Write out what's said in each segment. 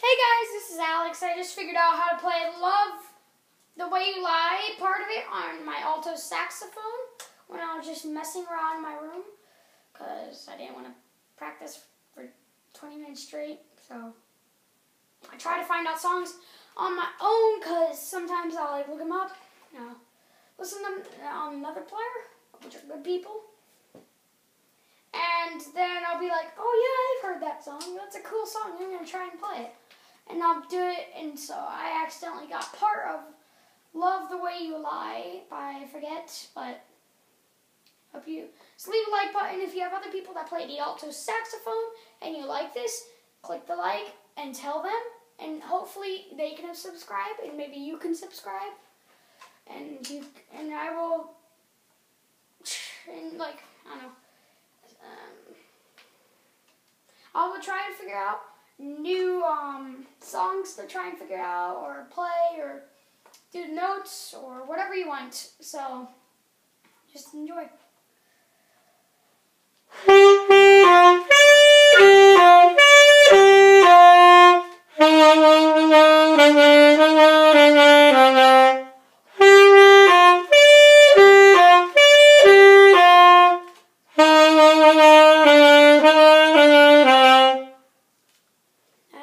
Hey guys, this is Alex. I just figured out how to play Love the Way You Lie, part of it, on my alto saxophone when I was just messing around in my room because I didn't want to practice for 20 minutes straight. So I try to find out songs on my own because sometimes I'll like look them up, you know, listen to them on another player, which are good people. And then I'll be like, oh yeah, I've heard that song. That's a cool song. I'm going to try and play it and I'll do it. And so I accidentally got part of "Love the Way You Lie" by I forget, but hope you so leave a like button if you have other people that play the alto saxophone and you like this. Click the like and tell them, and hopefully they can subscribe, and maybe you can subscribe, and you and I will and like I don't know. Um, I will try and figure out new um, songs to try and figure out or play or do notes or whatever you want. So just enjoy.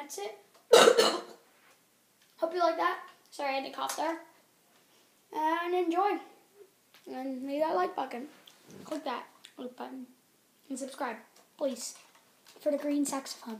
That's it. Hope you like that. Sorry, I had to cough there. And enjoy. And maybe that like button. Click that like button. And subscribe, please. For the green saxophone.